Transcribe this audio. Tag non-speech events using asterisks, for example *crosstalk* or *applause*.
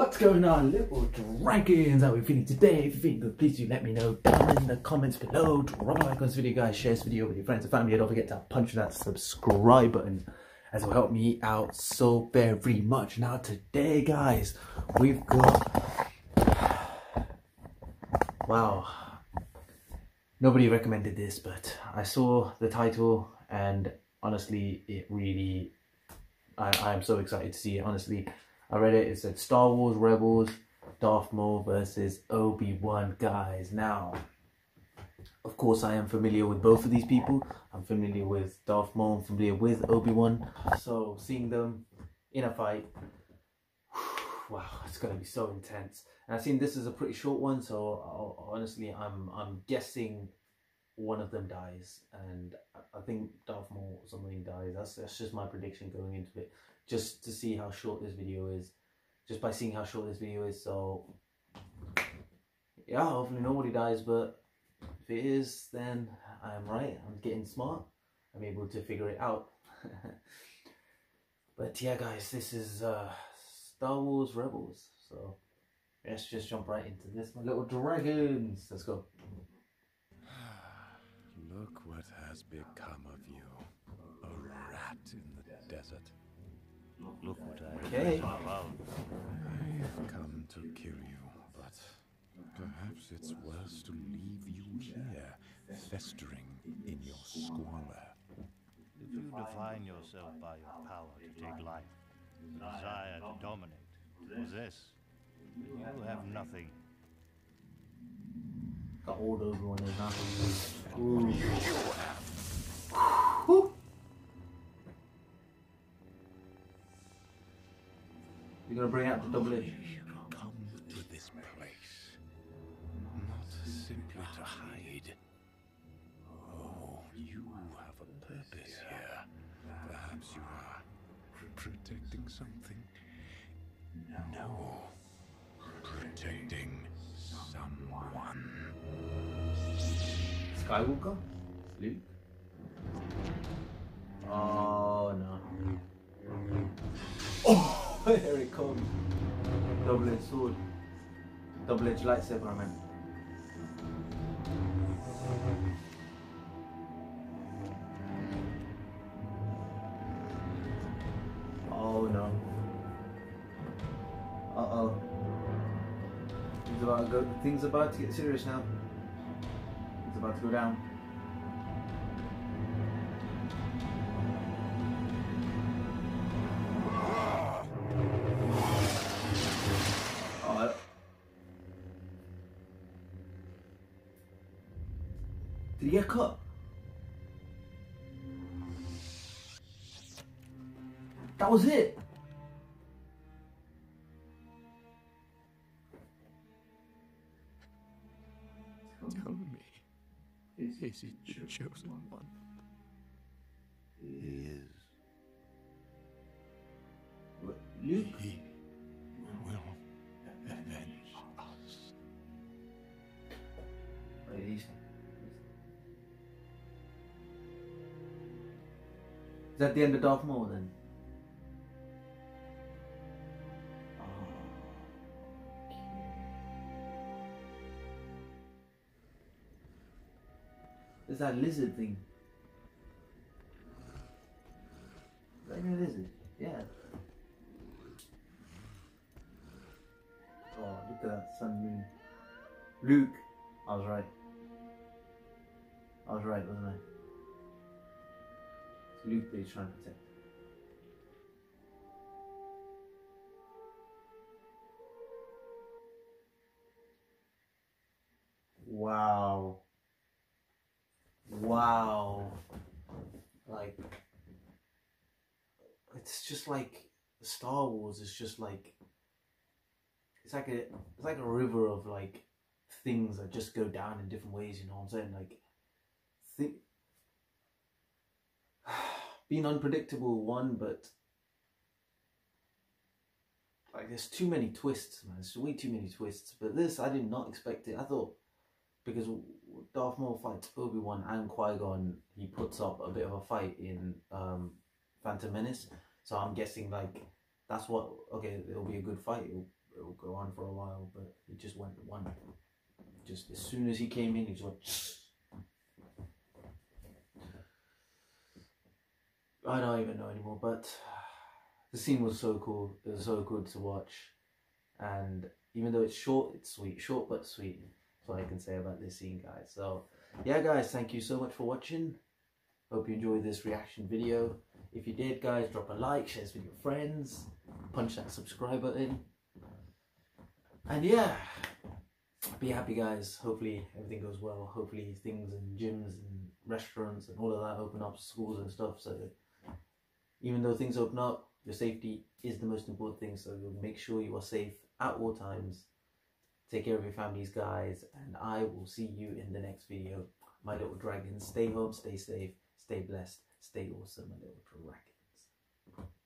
What's going on, little dragons? How are we feeling today? If you're feeling good, please do let me know down in the comments below. Drop a like on this video, guys. Share this video with your friends and family. And don't forget to punch that subscribe button as it will help me out so very much. Now, today, guys, we've got. Wow. Nobody recommended this, but I saw the title and honestly, it really. I, I am so excited to see it, honestly. I read it. It said Star Wars Rebels, Darth Maul versus Obi Wan. Guys, now, of course, I am familiar with both of these people. I'm familiar with Darth Maul. I'm familiar with Obi Wan. So seeing them in a fight, *sighs* wow, it's gonna be so intense. And I've seen this is a pretty short one, so I'll, honestly, I'm I'm guessing one of them dies, and I think Darth Maul or something dies. That's that's just my prediction going into it just to see how short this video is just by seeing how short this video is. So yeah hopefully nobody dies but if it is then I am right. I'm getting smart. I'm able to figure it out. *laughs* But yeah guys this is uh, Star Wars Rebels. So let's just jump right into this my little dragons. Let's go has become of you. A rat in the desert. Look what I Okay. I've come to kill you, but perhaps it's worse to leave you here, festering in your squalor. If you define yourself by your power to take life, the desire to dominate, to possess, then you have nothing. got all those one now You're gonna bring out the double edge. Come to this place, not simply to hide. Oh, you have a purpose here. Perhaps you are protecting something. No, protecting someone. Skywalker? Luke? Oh no. Oh, *laughs* here it comes. Double edged sword. Double edged lightsaber, I meant. Oh no. Uh oh. Things about to. Things about to get serious now. About to go down. Oh, Did he get cut? That was it. Tell me, is he the chosen one? He is. What, Luke? He will avenge us. Is that the end of Darth Maul then? Is that lizard thing? That a lizard? Yeah. Oh, look at that sun moon. Luke, I was right. I was right, wasn't I? It's Luke that he's trying to protect. It's just like Star Wars is just like it's like a it's like a river of like things that just go down in different ways, you know what I'm saying? Like think *sighs* being unpredictable one, but like there's too many twists, man. There's way too many twists. But this I did not expect it. I thought because Darth Maul fights Obi Wan and Qui Gon, he puts up a bit of a fight in um, Phantom Menace. So I'm guessing like that's what okay, it'll be a good fight. It'll it will go on for a while, but it just went one. Just as soon as he came in, he just went. I don't even know anymore, but the scene was so cool. It was so good to watch, and even though it's short, it's sweet. Short but sweet. That's what I can say about this scene, guys. So, yeah, guys, thank you so much for watching. Hope you enjoyed this reaction video. If you did, guys, drop a like, share this with your friends, punch that subscribe button. And yeah, be happy, guys. Hopefully, everything goes well. Hopefully, things and gyms and restaurants and all of that open up, schools and stuff. So, even though things open up, your safety is the most important thing. So, make sure you are safe at all times. Take care of your families, guys. And I will see you in the next video. My little dragons, stay home, stay safe, stay blessed, stay awesome, my little dragons.